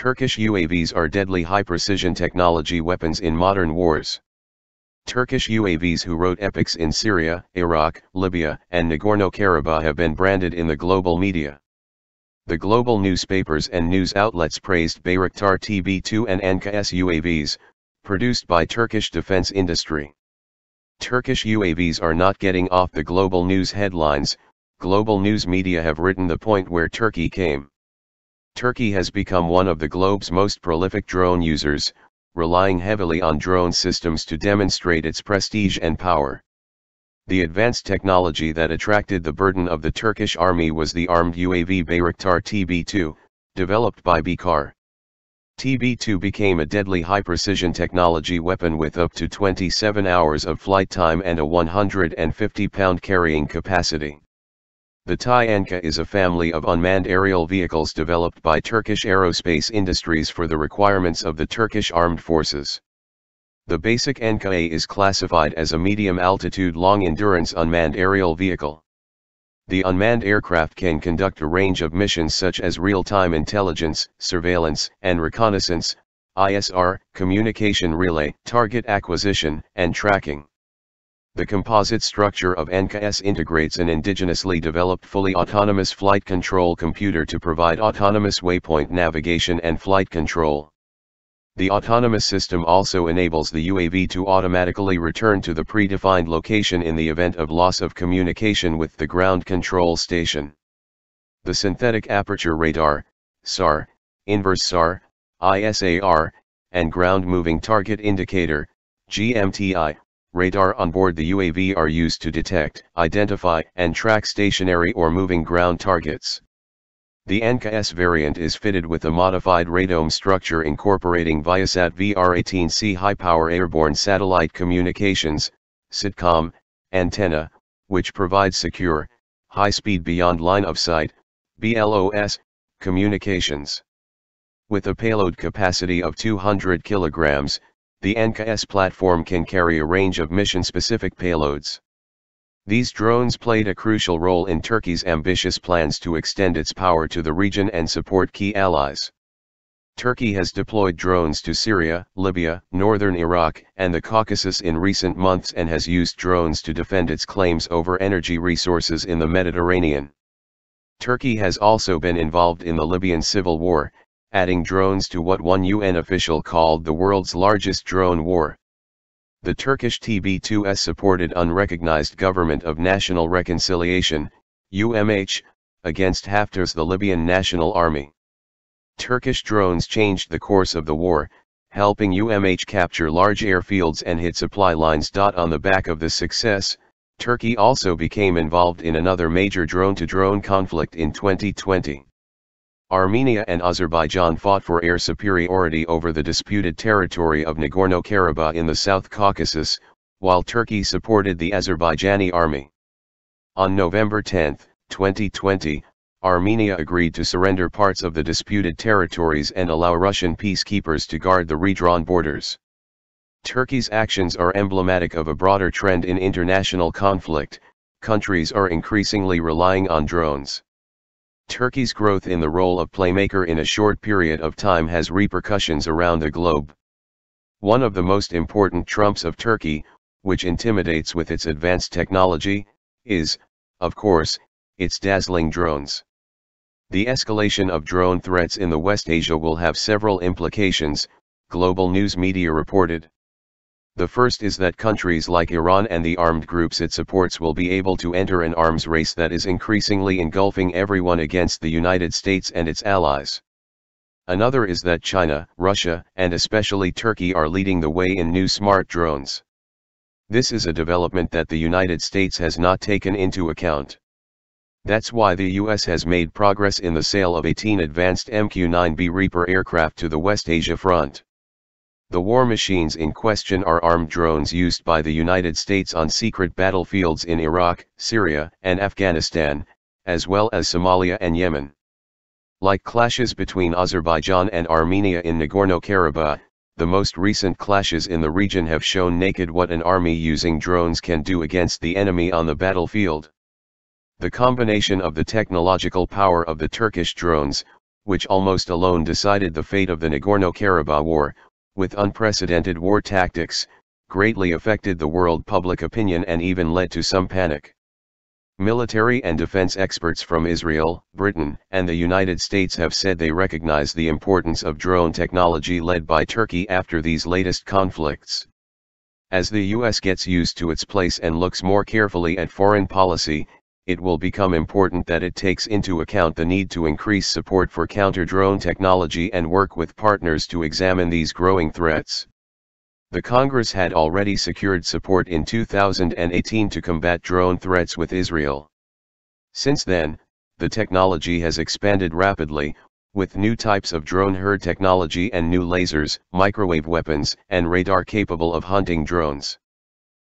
Turkish UAVs are deadly high-precision technology weapons in modern wars. Turkish UAVs who wrote epics in Syria, Iraq, Libya, and Nagorno-Karabakh have been branded in the global media. The global newspapers and news outlets praised Bayraktar TB2 and Anka-S UAVs, produced by Turkish defense industry. Turkish UAVs are not getting off the global news headlines, global news media have written the point where Turkey came. Turkey has become one of the globe's most prolific drone users, relying heavily on drone systems to demonstrate its prestige and power. The advanced technology that attracted the burden of the Turkish army was the armed UAV Bayraktar TB2, developed by Baykar. TB2 became a deadly high-precision technology weapon with up to 27 hours of flight time and a 150-pound carrying capacity. The TAI-Anka is a family of unmanned aerial vehicles developed by Turkish Aerospace Industries for the requirements of the Turkish Armed Forces. The basic Anka is classified as a medium-altitude long-endurance unmanned aerial vehicle. The unmanned aircraft can conduct a range of missions such as real-time intelligence, surveillance, and reconnaissance, ISR, communication relay, target acquisition, and tracking. The composite structure of Anka-S integrates an indigenously developed fully autonomous flight control computer to provide autonomous waypoint navigation and flight control. The autonomous system also enables the UAV to automatically return to the predefined location in the event of loss of communication with the ground control station. The synthetic aperture radar, SAR, inverse SAR, ISAR, and ground moving target indicator, GMTI, radar on board the UAV are used to detect, identify, and track stationary or moving ground targets. The Anka-S variant is fitted with a modified radome structure incorporating Viasat VR-18C high-power airborne satellite communications, SATCOM, antenna, which provides secure, high-speed beyond line of sight, BLOS, communications. With a payload capacity of 200 kilograms, the Anka-S platform can carry a range of mission-specific payloads. These drones played a crucial role in Turkey's ambitious plans to extend its power to the region and support key allies. Turkey has deployed drones to Syria, Libya, northern Iraq, and the Caucasus in recent months and has used drones to defend its claims over energy resources in the Mediterranean. Turkey has also been involved in the Libyan civil war, adding drones to what one UN official called the world's largest drone war. The Turkish TB2S supported unrecognized Government of National Reconciliation, UMH, against Haftar's the Libyan National Army. Turkish drones changed the course of the war, helping UMH capture large airfields and hit supply lines. On the back of this success, Turkey also became involved in another major drone-to-drone -drone conflict in 2020. Armenia and Azerbaijan fought for air superiority over the disputed territory of Nagorno-Karabakh in the South Caucasus, while Turkey supported the Azerbaijani army. On November 10, 2020, Armenia agreed to surrender parts of the disputed territories and allow Russian peacekeepers to guard the redrawn borders. Turkey's actions are emblematic of a broader trend in international conflict, countries are increasingly relying on drones. Turkey's growth in the role of playmaker in a short period of time has repercussions around the globe. One of the most important trumps of Turkey, which intimidates with its advanced technology, is, of course, its dazzling drones. The escalation of drone threats in the West Asia will have several implications, global news media reported. The first is that countries like Iran and the armed groups it supports will be able to enter an arms race that is increasingly engulfing everyone against the United States and its allies. Another is that China, Russia, and especially Turkey are leading the way in new smart drones. This is a development that the United States has not taken into account. That's why the US has made progress in the sale of 18 advanced MQ-9B Reaper aircraft to the West Asia front. The war machines in question are armed drones used by the United States on secret battlefields in Iraq, Syria, and Afghanistan, as well as Somalia and Yemen. Like clashes between Azerbaijan and Armenia in Nagorno-Karabakh, the most recent clashes in the region have shown naked what an army using drones can do against the enemy on the battlefield. The combination of the technological power of the Turkish drones, which almost alone decided the fate of the Nagorno-Karabakh War, with unprecedented war tactics, greatly affected the world public opinion and even led to some panic. Military and defense experts from Israel, Britain, and the United States have said they recognize the importance of drone technology led by Turkey after these latest conflicts. As the US gets used to its place and looks more carefully at foreign policy, it will become important that it takes into account the need to increase support for counter-drone technology and work with partners to examine these growing threats. The Congress had already secured support in 2018 to combat drone threats with Israel. Since then, the technology has expanded rapidly, with new types of drone herd technology and new lasers, microwave weapons, and radar capable of hunting drones.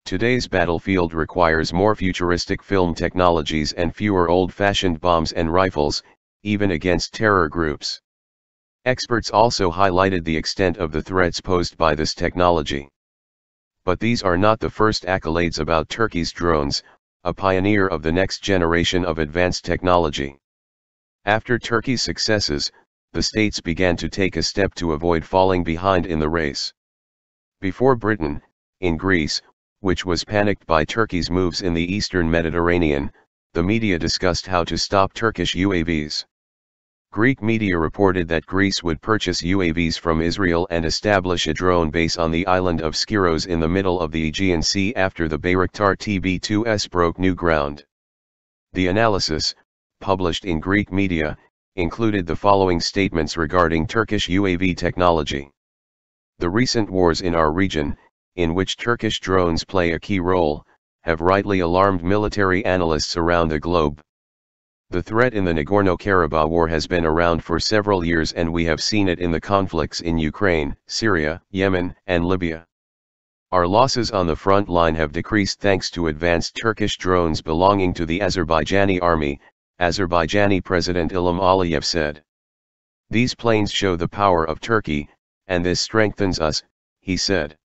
Today's battlefield requires more futuristic film technologies and fewer old-fashioned bombs and rifles, even against terror groups. Experts also highlighted the extent of the threats posed by this technology. But these are not the first accolades about Turkey's drones, a pioneer of the next generation of advanced technology. After Turkey's successes, the states began to take a step to avoid falling behind in the race. Before Britain, in Greece, which was panicked by Turkey's moves in the eastern Mediterranean, the media discussed how to stop Turkish UAVs. Greek media reported that Greece would purchase UAVs from Israel and establish a drone base on the island of Skyros in the middle of the Aegean Sea after the Bayraktar TB2S broke new ground. The analysis, published in Greek media, included the following statements regarding Turkish UAV technology. The recent wars in our region, in which Turkish drones play a key role, have rightly alarmed military analysts around the globe. The threat in the Nagorno-Karabakh war has been around for several years and we have seen it in the conflicts in Ukraine, Syria, Yemen, and Libya. Our losses on the front line have decreased thanks to advanced Turkish drones belonging to the Azerbaijani army, Azerbaijani President Ilham Aliyev said. These planes show the power of Turkey, and this strengthens us, he said.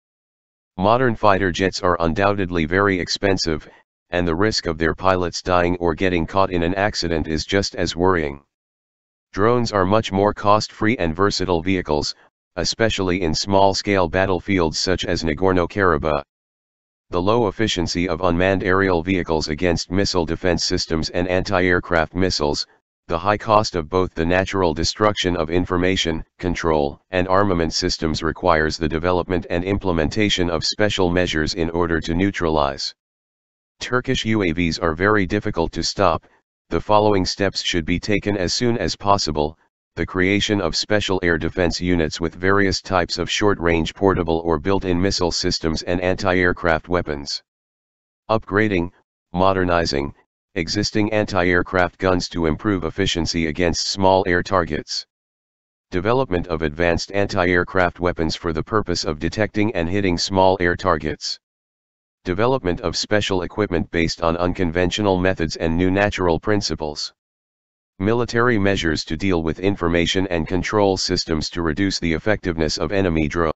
Modern fighter jets are undoubtedly very expensive, and the risk of their pilots dying or getting caught in an accident is just as worrying. Drones are much more cost-free and versatile vehicles, especially in small-scale battlefields such as Nagorno-Karabakh. The low efficiency of unmanned aerial vehicles against missile defense systems and anti-aircraft missiles, the high cost of both the natural destruction of information, control, and armament systems requires the development and implementation of special measures in order to neutralize. Turkish UAVs are very difficult to stop, the following steps should be taken as soon as possible, the creation of special air defense units with various types of short-range portable or built-in missile systems and anti-aircraft weapons. Upgrading, modernizing, existing anti-aircraft guns to improve efficiency against small air targets. Development of advanced anti-aircraft weapons for the purpose of detecting and hitting small air targets. Development of special equipment based on unconventional methods and new natural principles. Military measures to deal with information and control systems to reduce the effectiveness of enemy drones.